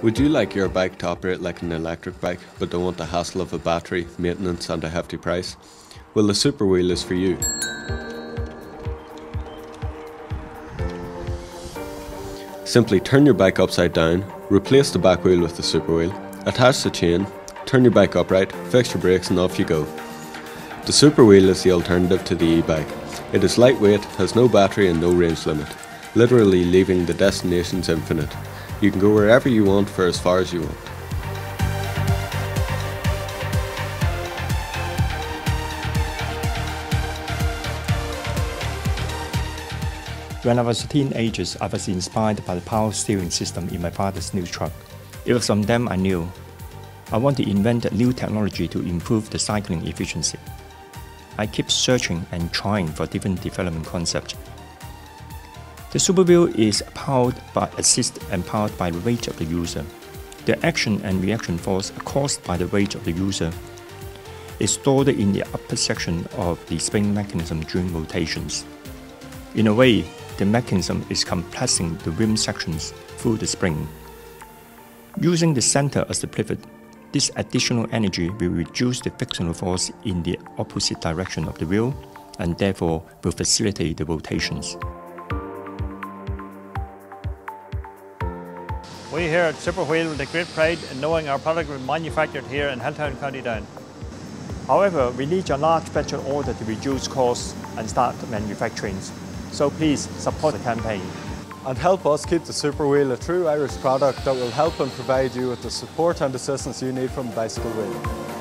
Would you like your bike to operate like an electric bike but don't want the hassle of a battery, maintenance and a hefty price? Well the Super Wheel is for you. Simply turn your bike upside down, replace the back wheel with the Super Wheel, attach the chain, turn your bike upright, fix your brakes and off you go. The Super Wheel is the alternative to the e-bike. It is lightweight, has no battery and no range limit, literally leaving the destinations infinite. You can go wherever you want for as far as you want. When I was a teenager, I was inspired by the power steering system in my father's new truck. It was from them I knew. I want to invent a new technology to improve the cycling efficiency. I keep searching and trying for different development concepts. The Superwheel is powered by assist and powered by the weight of the user. The action and reaction force caused by the weight of the user. It's stored in the upper section of the spring mechanism during rotations. In a way, the mechanism is compressing the rim sections through the spring. Using the center as the pivot, this additional energy will reduce the frictional force in the opposite direction of the wheel and therefore will facilitate the rotations. We here at Superwheel take great pride in knowing our product was manufactured here in Hilltown, County Down. However, we need your large budget order to reduce costs and start manufacturing. So please support the campaign. And help us keep the Superwheel a true Irish product that will help and provide you with the support and assistance you need from Bicycle Wheel.